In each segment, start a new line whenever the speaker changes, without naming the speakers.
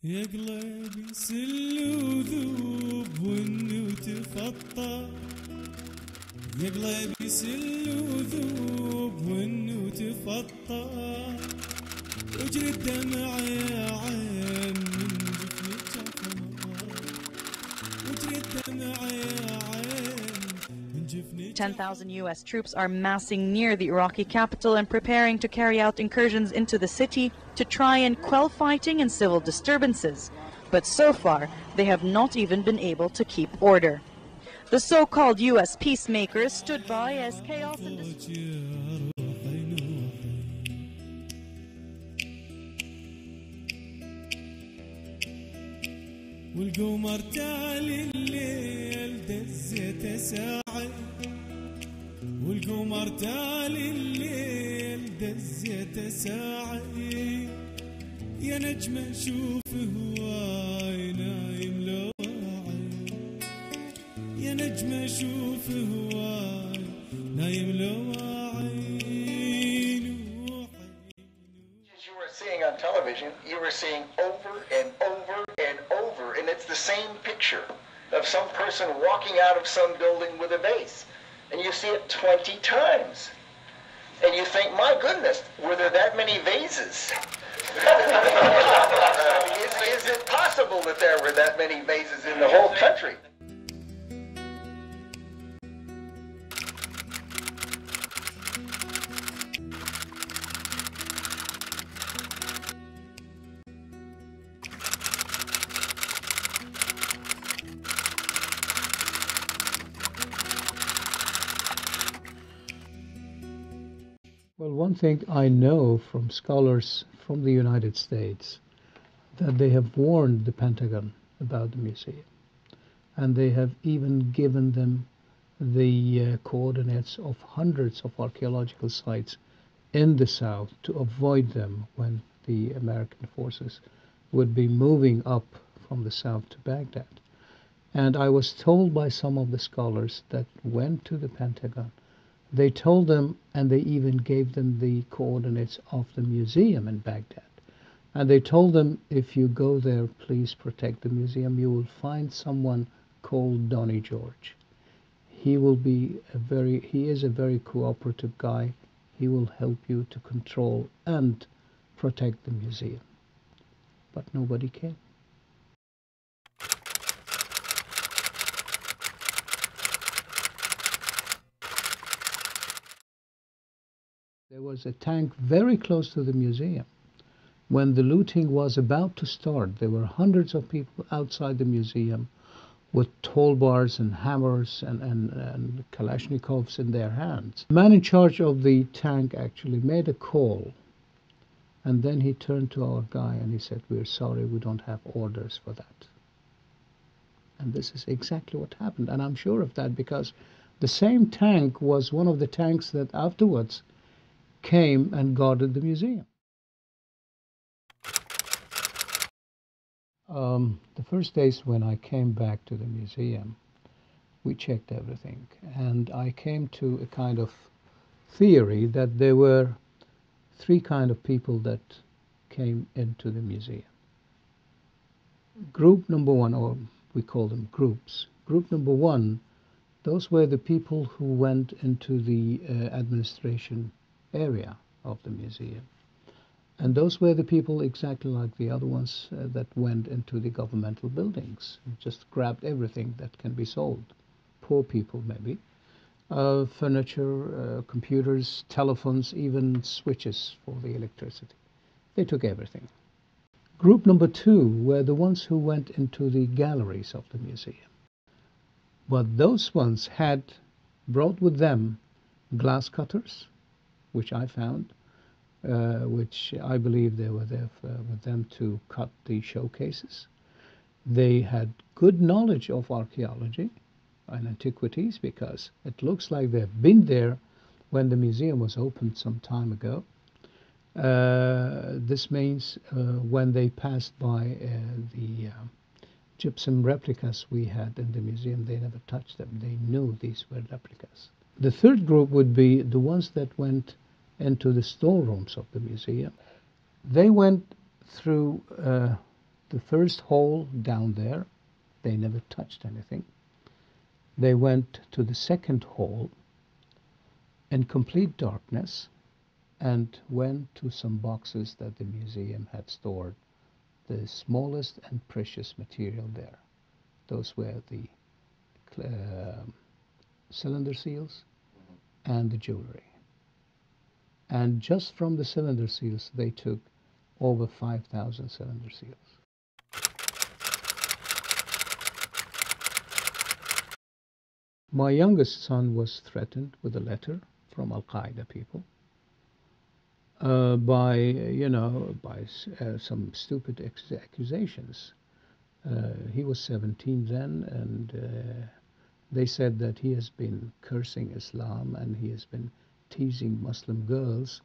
يا قلبي سل وذوب ون وتفطر يا قلبي سل وذوب ون وتفطر واجري الدمع يا عين من جفنك قمر واجري الدمع يا عين من جفنك
10,000 U.S. troops are massing near the Iraqi capital and preparing to carry out incursions into the city to try and quell fighting and civil disturbances. But so far, they have not even been able to keep order. The so-called U.S. peacemakers stood by as chaos and dis-
يا روحي نوحي والقمر تالي الليل دزيته ساعي والقمر تالي الليل دزيته ساعي يا نجمة شوف هواي نايم لو واعي يا نجمة شوف هواي نايم لو واعي نوحي
As you were seeing on television, you were seeing over and over and over, and it's the same picture of some person walking out of some building with a vase. And you see it 20 times. And you think, my goodness, were there that many vases? is, is it possible that there were that many vases in the whole country?
Well, one thing I know from scholars from the United States that they have warned the Pentagon about the museum, and they have even given them the uh, coordinates of hundreds of archaeological sites in the south to avoid them when the American forces would be moving up from the south to Baghdad. And I was told by some of the scholars that went to the Pentagon they told them, and they even gave them the coordinates of the museum in Baghdad. And they told them, if you go there, please protect the museum. You will find someone called Donny George. He will be a very, he is a very cooperative guy. He will help you to control and protect the museum. But nobody came. There was a tank very close to the museum. When the looting was about to start, there were hundreds of people outside the museum with toll bars and hammers and, and, and Kalashnikovs in their hands. The man in charge of the tank actually made a call and then he turned to our guy and he said, We're sorry, we don't have orders for that. And this is exactly what happened. And I'm sure of that because the same tank was one of the tanks that afterwards came and guarded the museum. Um, the first days when I came back to the museum, we checked everything, and I came to a kind of theory that there were three kind of people that came into the museum. Group number one, or we call them groups. Group number one, those were the people who went into the uh, administration area of the museum. And those were the people exactly like the other ones uh, that went into the governmental buildings just grabbed everything that can be sold. Poor people, maybe. Uh, furniture, uh, computers, telephones, even switches for the electricity. They took everything. Group number two were the ones who went into the galleries of the museum. But those ones had brought with them glass cutters, which I found, uh, which I believe they were there for, with them to cut the showcases. They had good knowledge of archaeology and antiquities because it looks like they've been there when the museum was opened some time ago. Uh, this means uh, when they passed by uh, the uh, gypsum replicas we had in the museum, they never touched them. They knew these were replicas. The third group would be the ones that went into the storerooms of the museum. They went through uh, the first hole down there. They never touched anything. They went to the second hole in complete darkness and went to some boxes that the museum had stored the smallest and precious material there. Those were the uh, cylinder seals and the jewelry. And just from the cylinder seals, they took over 5,000 cylinder seals. My youngest son was threatened with a letter from Al Qaeda people uh, by, you know, by uh, some stupid accusations. Uh, he was 17 then, and uh, they said that he has been cursing Islam and he has been teasing Muslim girls,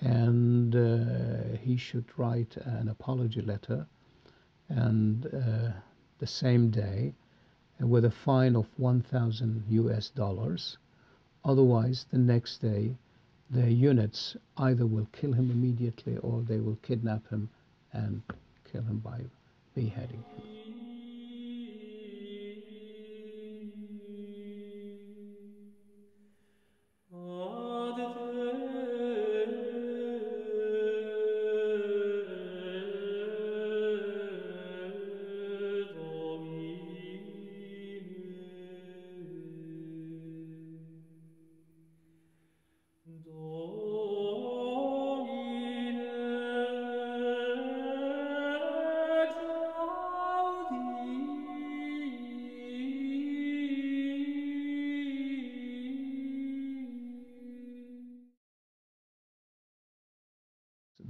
and uh, he should write an apology letter. And uh, the same day, with a fine of 1,000 US dollars. Otherwise, the next day, the units either will kill him immediately or they will kidnap him and kill him by beheading him.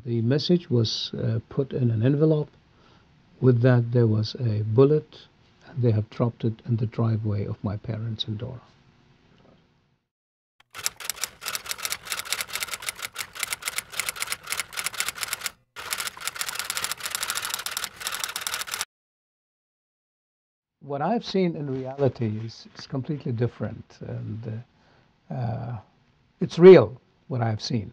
The message was uh, put in an envelope. With that, there was a bullet, and they have dropped it in the driveway of my parents in Dora. What I've seen in reality is, is completely different, and uh, uh, it's real what I've seen.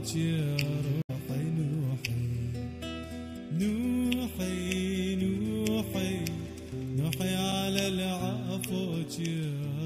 روحي نوحي نوحي نوحي نوحي على العفوك يا